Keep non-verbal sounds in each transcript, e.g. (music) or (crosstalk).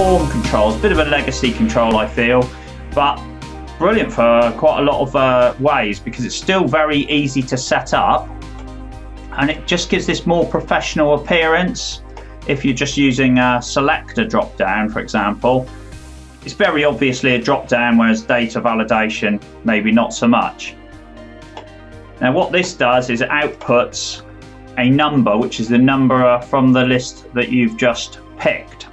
form controls, bit of a legacy control I feel, but brilliant for quite a lot of uh, ways because it's still very easy to set up and it just gives this more professional appearance. If you're just using a selector drop down for example it's very obviously a drop down whereas data validation maybe not so much. Now what this does is it outputs a number which is the number from the list that you've just picked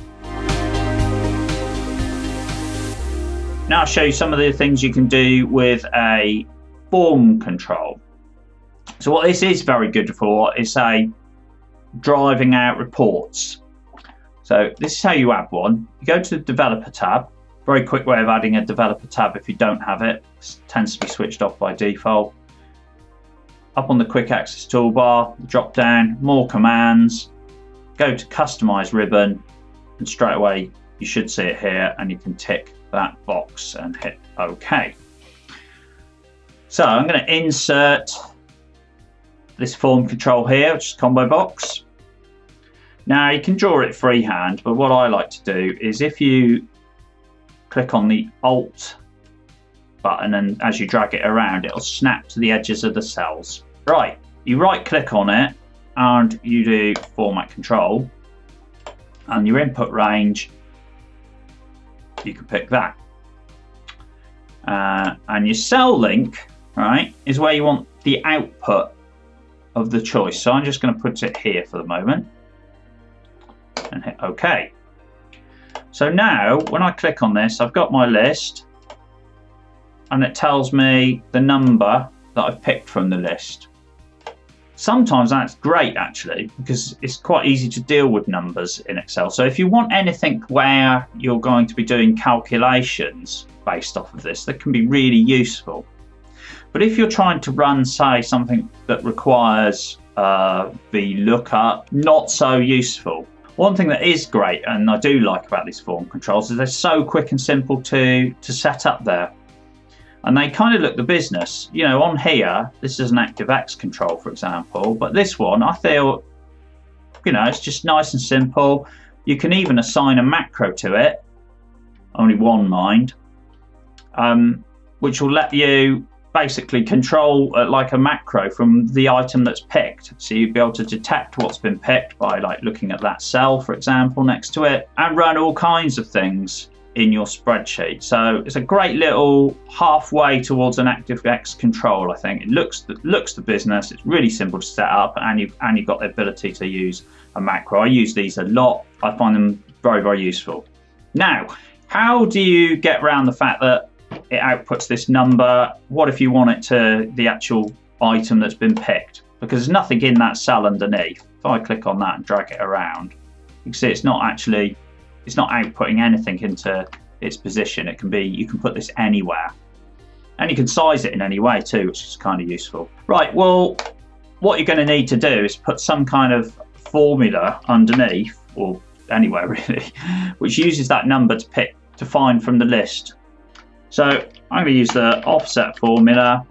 now I'll show you some of the things you can do with a form control so what this is very good for is say driving out reports. So this is how you add one. You go to the developer tab. Very quick way of adding a developer tab if you don't have it. it tends to be switched off by default. Up on the quick access toolbar, drop down, more commands, go to customize ribbon and straight away you should see it here and you can tick that box and hit OK. So I'm going to insert this form control here, which is combo box. Now you can draw it freehand, but what I like to do is if you click on the Alt button and as you drag it around, it'll snap to the edges of the cells. Right, you right click on it and you do format control and your input range, you can pick that. Uh, and your cell link, right, is where you want the output of the choice. So I'm just going to put it here for the moment and hit OK. So now when I click on this, I've got my list and it tells me the number that I've picked from the list. Sometimes that's great actually because it's quite easy to deal with numbers in Excel. So if you want anything where you're going to be doing calculations based off of this, that can be really useful. But if you're trying to run, say, something that requires uh, the lookup, not so useful. One thing that is great and I do like about these form controls is they're so quick and simple to, to set up there. And they kind of look the business. You know, on here, this is an ActiveX control, for example, but this one, I feel, you know, it's just nice and simple. You can even assign a macro to it, only one mind, um, which will let you basically control uh, like a macro from the item that's picked. So you'd be able to detect what's been picked by like looking at that cell, for example, next to it, and run all kinds of things in your spreadsheet. So it's a great little halfway towards an ActiveX control. I think it looks looks the business. It's really simple to set up, and you and you've got the ability to use a macro. I use these a lot. I find them very very useful. Now, how do you get around the fact that it outputs this number. What if you want it to the actual item that's been picked? Because there's nothing in that cell underneath. If I click on that and drag it around, you can see it's not actually, it's not outputting anything into its position. It can be, you can put this anywhere. And you can size it in any way too, which is kind of useful. Right, well, what you're going to need to do is put some kind of formula underneath, or anywhere (laughs) really, which uses that number to pick to find from the list so I'm going to use the offset formula.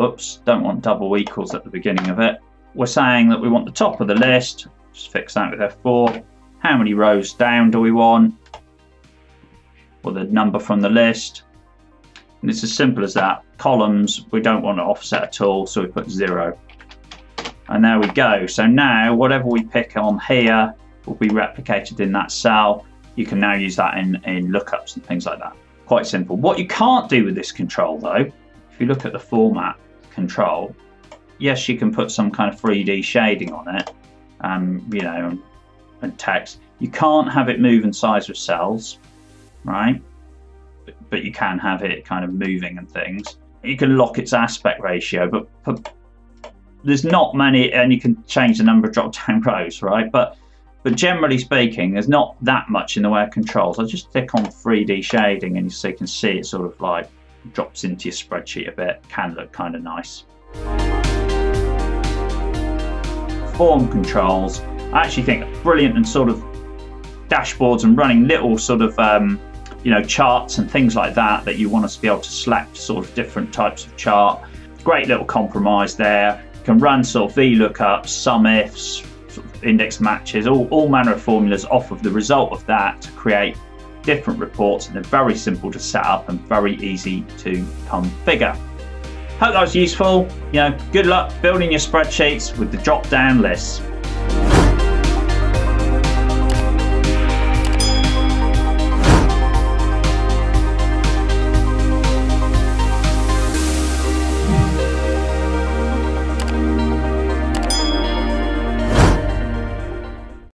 Oops, don't want double equals at the beginning of it. We're saying that we want the top of the list. Just fix that with F4. How many rows down do we want? Or the number from the list. And it's as simple as that. Columns, we don't want to offset at all, so we put zero. And there we go. So now whatever we pick on here will be replicated in that cell. You can now use that in, in lookups and things like that quite simple. What you can't do with this control though, if you look at the format control, yes, you can put some kind of 3D shading on it, um, you know, text. You can't have it move in size with cells, right? But, you can have it kind of moving and things. You can lock its aspect ratio, but, there's not many, and you can change the number of drop-down (laughs) rows, right? But but generally speaking, there's not that much in the way of controls. I just click on 3D shading and you so you can see it sort of like drops into your spreadsheet a bit. Can look kind of nice. Form controls, I actually think brilliant and sort of dashboards and running little sort of um, you know charts and things like that that you want us to be able to select sort of different types of chart. Great little compromise there. You can run sort of VLOOKUPs, sum ifs, sort of index matches, all, all manner of formulas off of the result of that to create different reports and they're very simple to set up and very easy to configure. Hope that was useful. You know, good luck building your spreadsheets with the drop down lists.